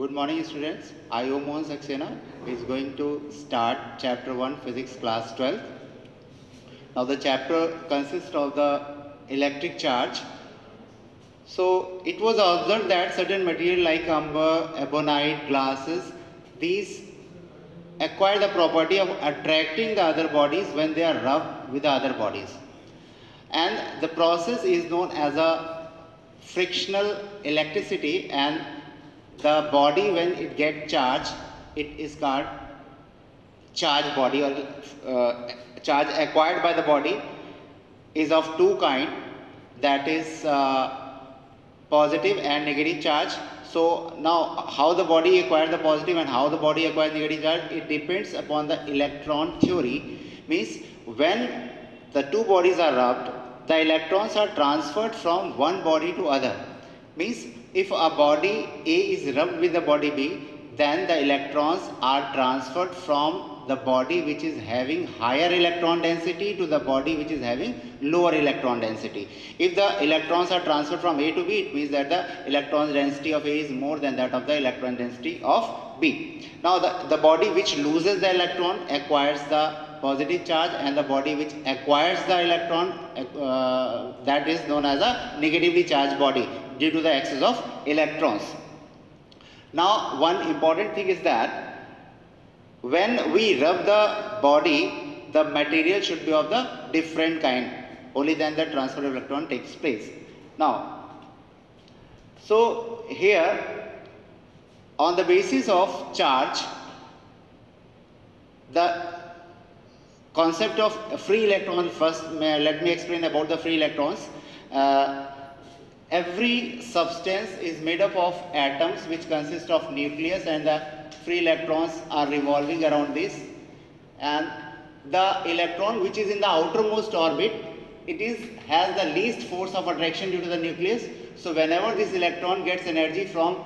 Good morning students. I am Mohan Saxena is going to start chapter 1 physics class 12. Now the chapter consists of the electric charge. So it was observed that certain material like amber, ebonite, glasses, these acquire the property of attracting the other bodies when they are rubbed with the other bodies. And the process is known as a frictional electricity and the body when it gets charged it is called charge body or uh, charge acquired by the body is of two kind. That is uh, positive and negative charge. So now how the body acquires the positive and how the body acquires negative charge it depends upon the electron theory. Means when the two bodies are rubbed the electrons are transferred from one body to other. Means if a body A is rubbed with the body B, then the electrons are transferred from the body which is having higher electron density to the body which is having lower electron density. If the electrons are transferred from A to B, it means that the electron density of A is more than that of the electron density of B. Now the, the body which loses the electron acquires the positive charge and the body which acquires the electron uh, that is known as a negatively charged body due to the excess of electrons. Now one important thing is that when we rub the body the material should be of the different kind only then the transfer of electron takes place. Now so here on the basis of charge the concept of free electron first let me explain about the free electrons uh, every substance is made up of atoms which consist of nucleus and the free electrons are revolving around this. And the electron which is in the outermost orbit it is has the least force of attraction due to the nucleus. So whenever this electron gets energy from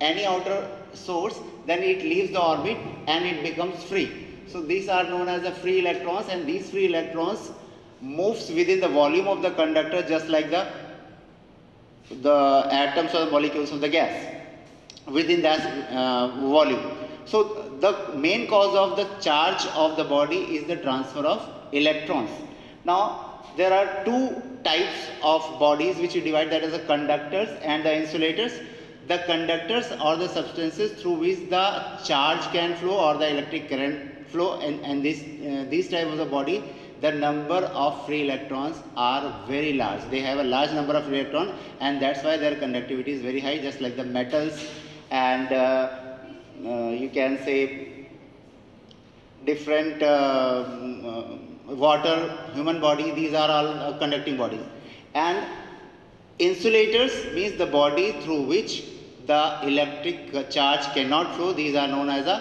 any outer source then it leaves the orbit and it becomes free. So these are known as the free electrons and these free electrons moves within the volume of the conductor just like the the atoms or molecules of the gas within that uh, volume. So the main cause of the charge of the body is the transfer of electrons. Now there are two types of bodies which we divide that as the conductors and the insulators. The conductors are the substances through which the charge can flow or the electric current flow and, and this, uh, these type of the body the number of free electrons are very large. They have a large number of electrons and that's why their conductivity is very high just like the metals and uh, uh, you can say different uh, uh water, human body, these are all uh, conducting bodies. And insulators means the body through which the electric charge cannot flow. These are known as the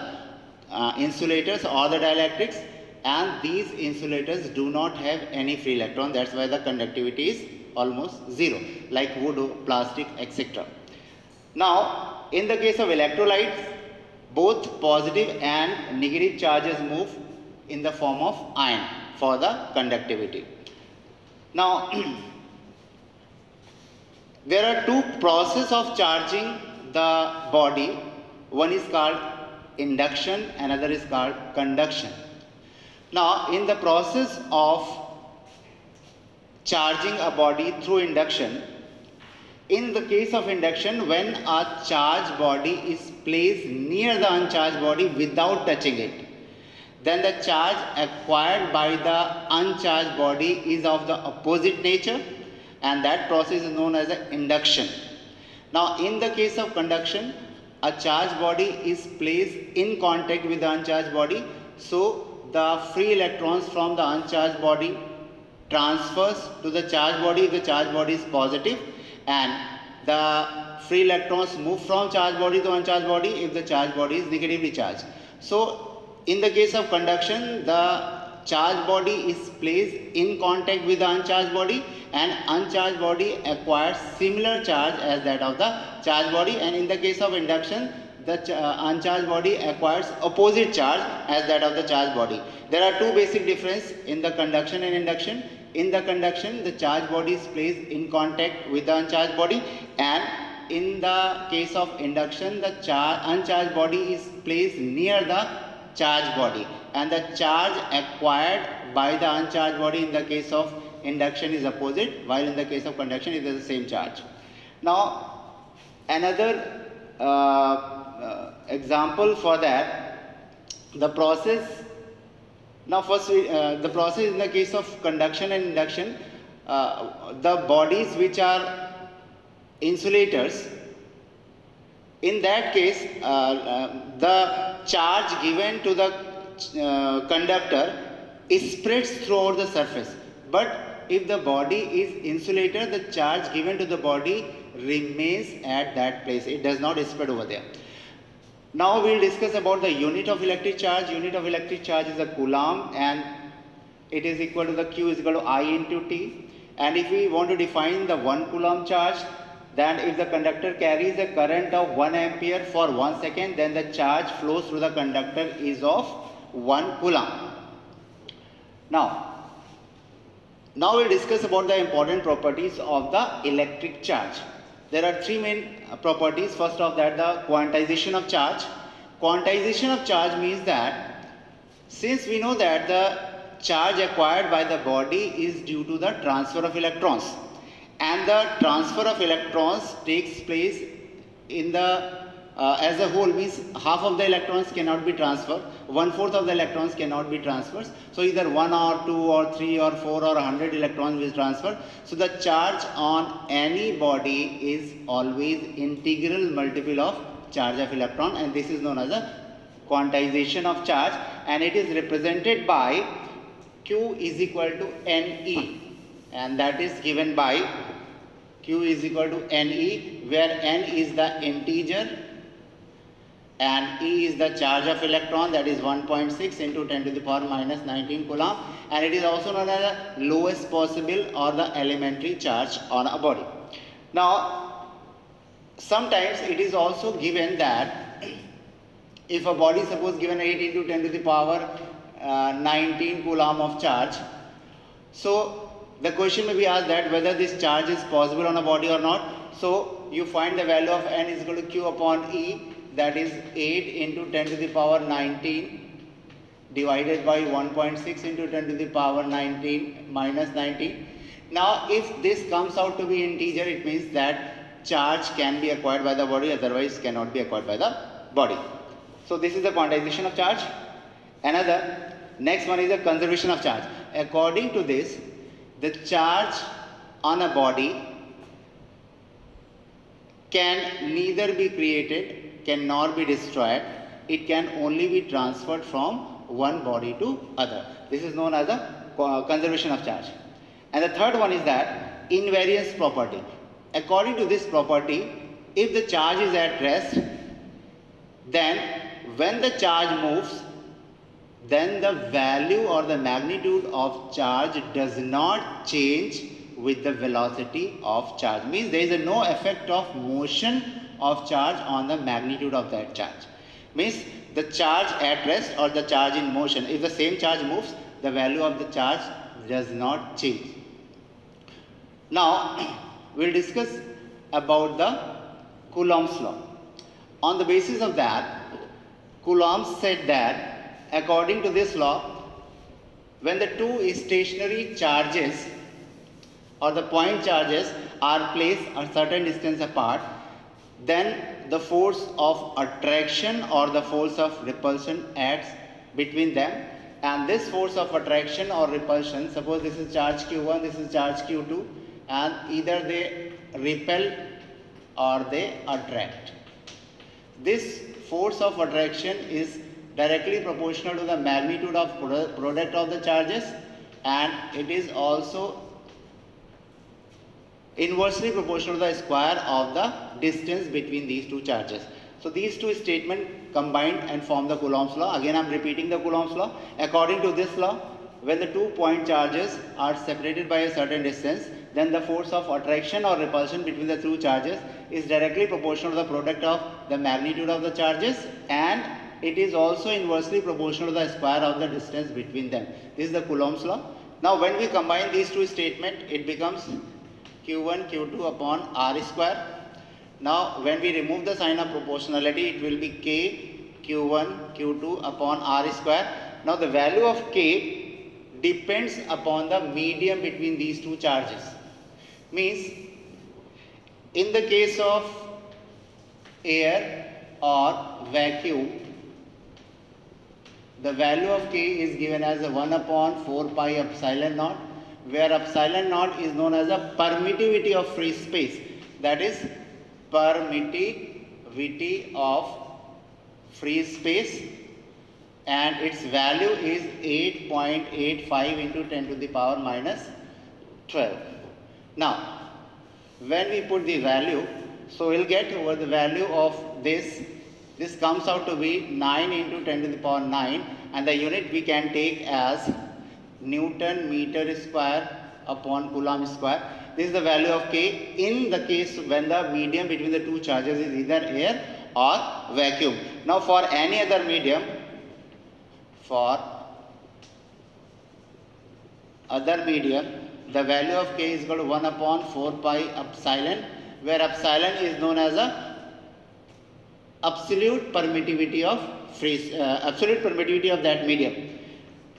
uh, insulators or the dielectrics and these insulators do not have any free electron. That's why the conductivity is almost zero like wood plastic etc now in the case of electrolytes both positive and negative charges move in the form of ion for the conductivity. Now there are two process of charging the body. One is called induction another is called conduction now, in the process of charging a body through induction, in the case of induction, when a charged body is placed near the uncharged body without touching it, then the charge acquired by the uncharged body is of the opposite nature and that process is known as induction. Now, in the case of conduction, a charged body is placed in contact with the uncharged body. So, the free electrons from the uncharged body transfers to the charged body if the charged body is positive and the free electrons move from charged body to uncharged body if the charged body is negatively charged. So in the case of conduction the charged body is placed in contact with the uncharged body and uncharged body acquires similar charge as that of the charged body and in the case of induction the uh, uncharged body acquires opposite charge as that of the charged body. There are two basic difference in the conduction and induction. In the conduction, the charged body is placed in contact with the uncharged body and in the case of induction, the uncharged body is placed near the charged body and the charge acquired by the uncharged body in the case of induction is opposite while in the case of conduction it is the same charge. Now another uh, example for that the process now first we, uh, the process in the case of conduction and induction uh, the bodies which are insulators in that case uh, uh, the charge given to the uh, conductor is spreads throughout the surface. But if the body is insulator the charge given to the body remains at that place. It does not spread over there now we'll discuss about the unit of electric charge unit of electric charge is a coulomb and it is equal to the q is equal to i into t and if we want to define the 1 coulomb charge then if the conductor carries a current of 1 ampere for 1 second then the charge flows through the conductor is of 1 coulomb. Now, now we'll discuss about the important properties of the electric charge. There are three main uh, properties. First of that the quantization of charge. Quantization of charge means that since we know that the charge acquired by the body is due to the transfer of electrons and the transfer of electrons takes place in the uh, as a whole means half of the electrons cannot be transferred. One fourth of the electrons cannot be transferred. So either one or two or three or four or hundred electrons will transfer. So the charge on any body is always integral multiple of charge of electron and this is known as a quantization of charge and it is represented by q is equal to ne and that is given by q is equal to ne where n is the integer and e is the charge of electron that is 1.6 into 10 to the power minus 19 coulomb and it is also known as the lowest possible or the elementary charge on a body. Now sometimes it is also given that if a body suppose given 8 into 10 to the power uh, 19 coulomb of charge so the question may be asked that whether this charge is possible on a body or not. So you find the value of n is equal to q upon e that is 8 into 10 to the power 19 divided by 1.6 into 10 to the power 19 minus 19. Now if this comes out to be integer it means that charge can be acquired by the body otherwise cannot be acquired by the body. So this is the quantization of charge. Another next one is the conservation of charge. According to this the charge on a body can neither be created, can nor be destroyed. It can only be transferred from one body to other. This is known as a uh, conservation of charge. And the third one is that invariance property. According to this property, if the charge is at rest, then when the charge moves, then the value or the magnitude of charge does not change with the velocity of charge. Means there is no effect of motion of charge on the magnitude of that charge. Means the charge at rest or the charge in motion, if the same charge moves, the value of the charge does not change. Now, we'll discuss about the Coulomb's law. On the basis of that, Coulomb said that according to this law, when the two stationary charges or the point charges are placed a certain distance apart, then the force of attraction or the force of repulsion acts between them and this force of attraction or repulsion, suppose this is charge q1, this is charge q2 and either they repel or they attract. This force of attraction is directly proportional to the magnitude of product of the charges and it is also inversely proportional to the square of the distance between these two charges. So these two statements combined and form the Coulomb's law. Again I am repeating the Coulomb's law. According to this law, when the two point charges are separated by a certain distance, then the force of attraction or repulsion between the two charges is directly proportional to the product of the magnitude of the charges and it is also inversely proportional to the square of the distance between them. This is the Coulomb's law. Now when we combine these two statements, it becomes Q1 Q2 upon R square. Now when we remove the sign of proportionality it will be k q1 q2 upon r square. Now the value of k depends upon the medium between these two charges. Means in the case of air or vacuum the value of k is given as 1 upon 4 pi epsilon naught where epsilon naught is known as a permittivity of free space that is permittivity of free space and its value is 8.85 into 10 to the power minus 12. Now when we put the value so we'll get over the value of this this comes out to be 9 into 10 to the power 9 and the unit we can take as Newton meter square upon Coulomb square. This is the value of K in the case when the medium between the two charges is either air or vacuum. Now for any other medium, for other medium, the value of K is equal to 1 upon 4 pi epsilon where epsilon is known as a absolute permittivity of free, uh, absolute permittivity of that medium.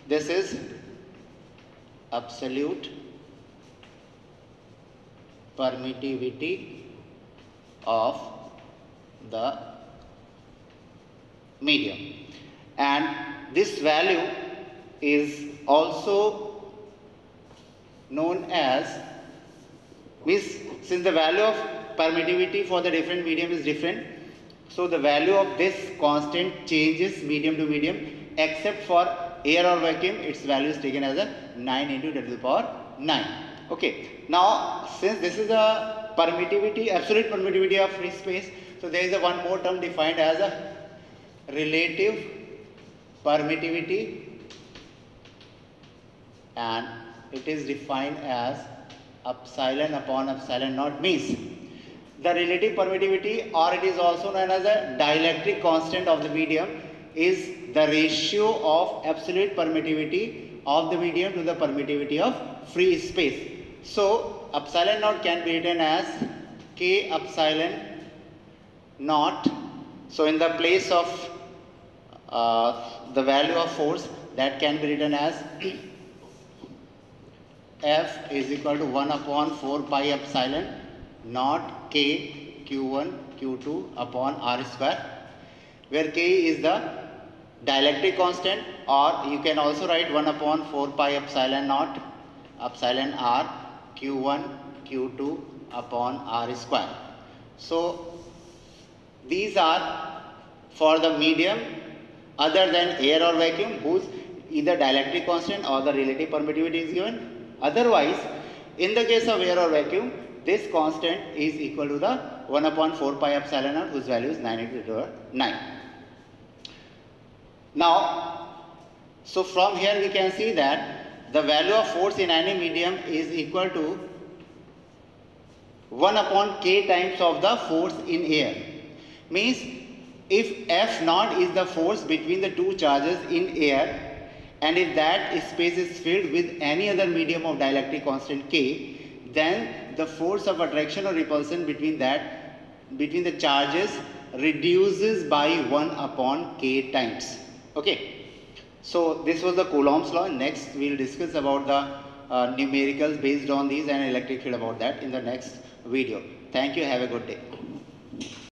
This is absolute permittivity of the medium. And this value is also known as means since the value of permittivity for the different medium is different so the value of this constant changes medium to medium except for air or vacuum its value is taken as a 9 into 10 to the power 9. Okay. Now since this is a permittivity, absolute permittivity of free space, so there is a one more term defined as a relative permittivity and it is defined as epsilon upon epsilon naught means the relative permittivity or it is also known as a dielectric constant of the medium is the ratio of absolute permittivity of the medium to the permittivity of free space. So epsilon naught can be written as k epsilon naught. So in the place of uh, the value of force that can be written as F is equal to 1 upon 4 pi epsilon naught k q1 q2 upon r square where k is the dielectric constant or you can also write 1 upon 4 pi epsilon naught epsilon r q1 q2 upon r square. So these are for the medium other than air or vacuum whose either dielectric constant or the relative permittivity is given. Otherwise in the case of air or vacuum this constant is equal to the 1 upon 4 pi epsilon naught whose value is 9 into the 9. Now, so from here we can see that the value of force in any medium is equal to 1 upon k times of the force in air. Means if F naught is the force between the two charges in air and if that space is filled with any other medium of dielectric constant k, then the force of attraction or repulsion between that between the charges reduces by 1 upon k times okay. So this was the coulomb's law. Next we'll discuss about the uh, numericals based on these and electric field about that in the next video. Thank you. Have a good day